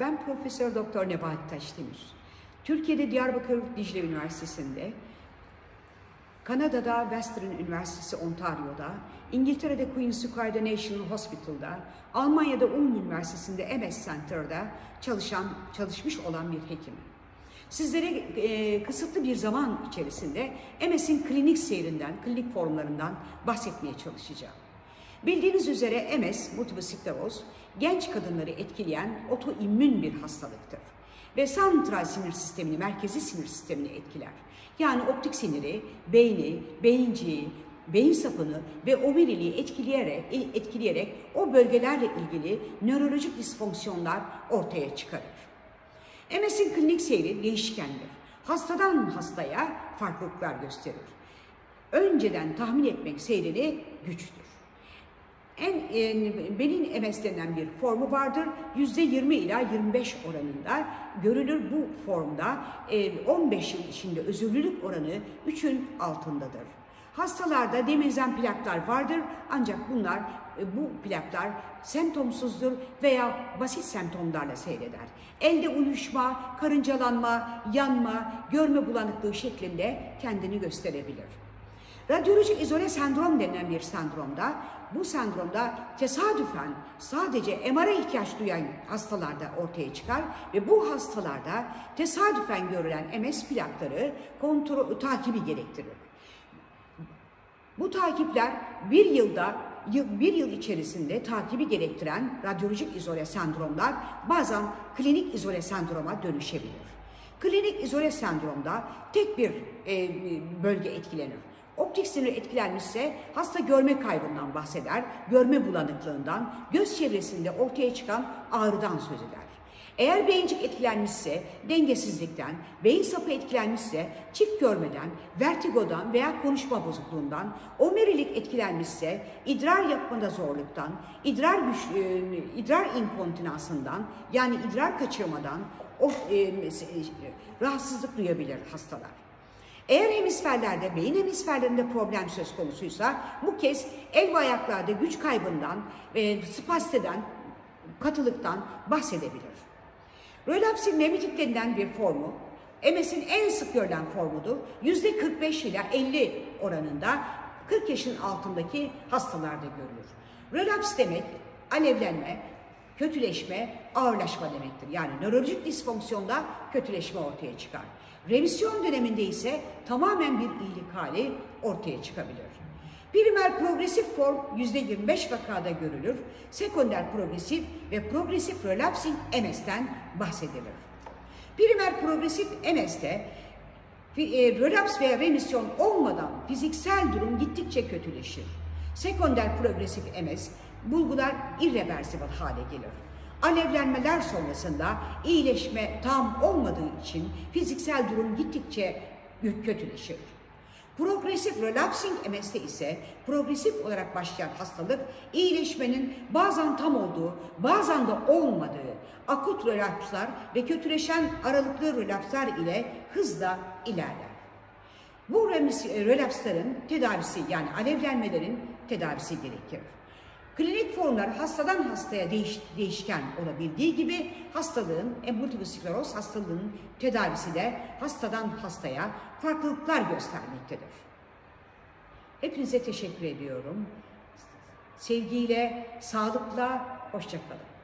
Ben Profesör Doktor Nebahat Taşdemir. Türkiye'de Diyarbakır Dicle Üniversitesi'nde, Kanada'da Western Üniversitesi Ontario'da, İngiltere'de Queen's Square'da National Hospital'da, Almanya'da Ulm Üniversitesi'nde MS Center'da çalışan, çalışmış olan bir hekimim. Sizlere e, kısıtlı bir zaman içerisinde MS'in klinik seyrinden, klinik formlarından bahsetmeye çalışacağım. Bildiğiniz üzere MS, multiple genç kadınları etkileyen otoimmün bir hastalıktır. Ve santral sinir sistemini, merkezi sinir sistemini etkiler. Yani optik siniri, beyni, beyinciği, beyin sapını ve omeriliği etkileyerek, etkileyerek o bölgelerle ilgili nörolojik disfonksiyonlar ortaya çıkarır. MS'in klinik seyri değişkendir. Hastadan hastaya farklılıklar gösterir. Önceden tahmin etmek seyrini güçtür en e, belin MS denen bir formu vardır. Yüzde 20 ila 25 oranında görülür bu formda e, 15 yıl içinde özürlülük oranı 3'ün altındadır. Hastalarda demenzen plaklar vardır ancak bunlar e, bu plaklar semptomsuzdur veya basit semptomlarla seyreder. Elde uyuşma, karıncalanma, yanma, görme bulanıklığı şeklinde kendini gösterebilir. Radyolojik izole sendrom denilen bir sendromda bu sendromda tesadüfen sadece MR'a ihtiyaç duyan hastalarda ortaya çıkar ve bu hastalarda tesadüfen görülen MS plakları kontrol takibi gerektirir. Bu takipler bir yılda bir yıl içerisinde takibi gerektiren radyolojik izole sendromlar bazen klinik izole sendroma dönüşebilir. Klinik izole sendromda tek bir e, bölge etkilenir. Optik sinir etkilenmişse hasta görme kaybından bahseder, görme bulanıklığından, göz çevresinde ortaya çıkan ağrıdan söz eder. Eğer beyincik etkilenmişse dengesizlikten, beyin sapı etkilenmişse çift görmeden, vertigodan veya konuşma bozukluğundan, omerilik etkilenmişse idrar yapmada zorluktan, idrar güç, e, idrar inkontinasından yani idrar kaçırmadan o, e, rahatsızlık duyabilir hastalar. Eğer hemisferlerde, beyin hemisferlerinde problem söz konusuysa bu kez el ve ayaklarda güç kaybından ve spasteden, katılıktan bahsedebilir. Rölapsin nemitik bir formu, MS'in en sık görülen formudur. Yüzde 45 ile 50 oranında 40 yaşın altındaki hastalarda görülür. Rölaps demek alevlenme, kötüleşme, ağırlaşma demektir. Yani nörolojik disfonksiyonda kötüleşme ortaya çıkar. Remisyon döneminde ise tamamen bir iyilik hali ortaya çıkabilir. Primer progresif form %25 vakada görülür. Sekonder progresif ve progresif relapsing MS'ten bahsedilir. Primer progresif MS'te e, relaps veya remisyon olmadan fiziksel durum gittikçe kötüleşir. Sekonder progresif MS bulgular irreversibel hale gelir. Alevlenmeler sonrasında iyileşme tam olmadığı için fiziksel durum gittikçe kötüleşir. Progresif relapsing MS'te ise progresif olarak başlayan hastalık iyileşmenin bazen tam olduğu, bazen de olmadığı akut relapslar ve kötüleşen aralıklı relapslar ile hızla ilerler. Bu relapsların tedavisi yani alevlenmelerin tedavisi gerekir. Klinik formlar hastadan hastaya değiş, değişken olabildiği gibi hastalığın, e, multiple skleroz hastalığının tedavisi de hastadan hastaya farklılıklar göstermektedir. Hepinize teşekkür ediyorum. Sevgiyle, sağlıkla, hoşçakalın.